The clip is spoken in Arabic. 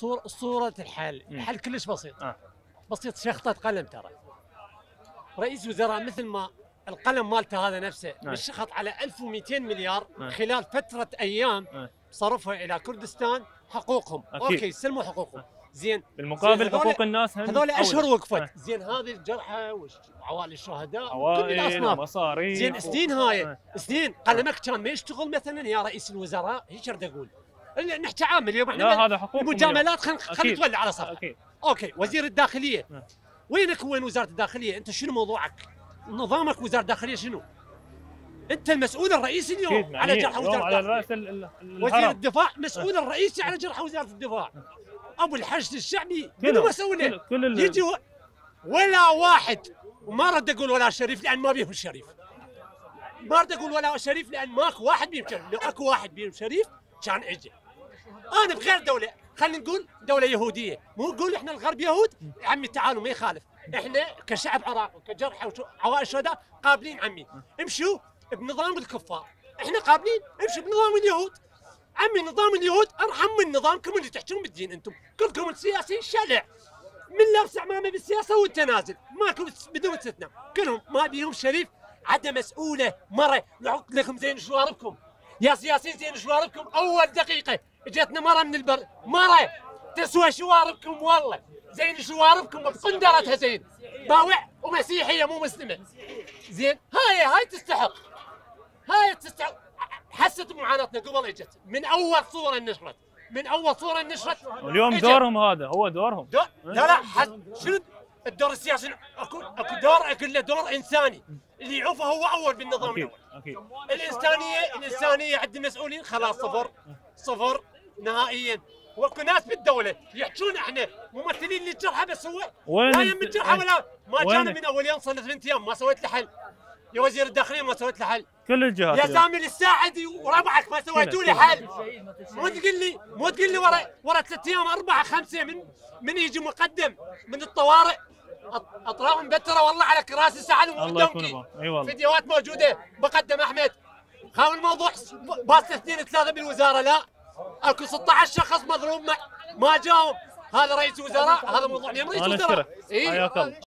صور صورة الحل. الحل كلش بسيط آه. بسيط شخطة قلم ترى رئيس وزراء مثل ما القلم مالته هذا نفسه. بالشخط على 1200 مليار نعم. خلال فترة أيام نعم. صرفها إلى كردستان حقوقهم أكيد. أوكي سلموا حقوقهم زين بالمقابل زين، حقوق الناس هم هذول أشهر. وقفت آه. زين هذه الجرحى وعوائل الشهداء عوائل ومصاريف زين سنين هاي آه. سنين قلمك كان ما يشتغل مثلا يا رئيس الوزراء هيك أقول نحكي عام اليوم إحنا لا هذا حقوق المجاملات خلينا خلينا. نتولى على صفحه أكيد. أوكي وزير الداخلية. نعم. وينك وين وزارة الداخلية؟ أنت شنو موضوعك؟ نظامك وزارة الداخلية شنو؟ أنت المسؤول الرئيسي اليوم على جرح وزارة على رأس وزير الدفاع مسؤول الرئيسي على جرح وزارة الدفاع. أبو الحشد الشعبي. منو مسؤوله يجي. ولا واحد. وما رد أقول ولا شريف لأن ما بيهم شريف. ما رد أقول ولا شريف لأن ماكو واحد بيهم شريف. لو اكو واحد بيهم شريف كان اجى أنا بغير دولة. خلينا نقول دولة يهودية. مو نقول إحنا الغرب يهود. عمي تعالوا ما يخالف. إحنا كشعب عراقي وكجرحى وعوائل الشهداء قابلين عمي. امشوا بنظام الكفار. إحنا قابلين. امشوا بنظام اليهود. عمي نظام اليهود أرحم من نظامكم اللي تحكون بالدين أنتم. كلكم السياسي شلع. من لابس عمامه بالسياسة والتنازل ماكو بدون استثناء. كلهم ما بيهم شريف عدا مسؤولة مرة. لكم زين شواربكم يا سياسيين زين شواربكم أول دقيقة اجتنا مرة من البر مرة تسوى شواربكم والله. زين شواربكم بقندرتها زين. باوع ومسيحية مو مسلمة. زين هاي هاي تستحق. هاي تستحق. حست معاناتنا قبل اجت من أول صورة نشرت. من أول صورة نشرت. واليوم إجت. دورهم هذا هو دورهم. دور لا لا شنو؟ الدور السياسي اكو اكو دور أقول له دور انساني. اللي يعوفه هو اول بالنظام الأول. أكيد. الإنسانية الإنسانية عند المسؤولين خلاص صفر صفر نهائيا. واكو ناس بالدولة يحجون إحنا ممثلين للجرحى بس هو وين لا يم الجرحى ولا. ما جانا؟ من أول يوم صار ثلاث أيام ما سويت له حل. يا وزير الداخلية ما سويت له حل. كل الجهات يا اليوم. زامل الساعدي وربعك ما سويتوا لي. حل. مو تقول لي مو تقول لي ورا ورا ثلاث أيام أربعة خمسة من من يجي مقدم من الطوارئ. اطراف مبتره والله على كراسي سعد أي والله. فيديوهات موجودة بقدم أحمد. خاوي الموضوع باس اثنين ثلاثة بالوزارة. لا أكو 16 شخص مظلوم ما, ما جاوب هذا رئيس وزراء هذا موضوع. رئيس أنا وزراء. الله.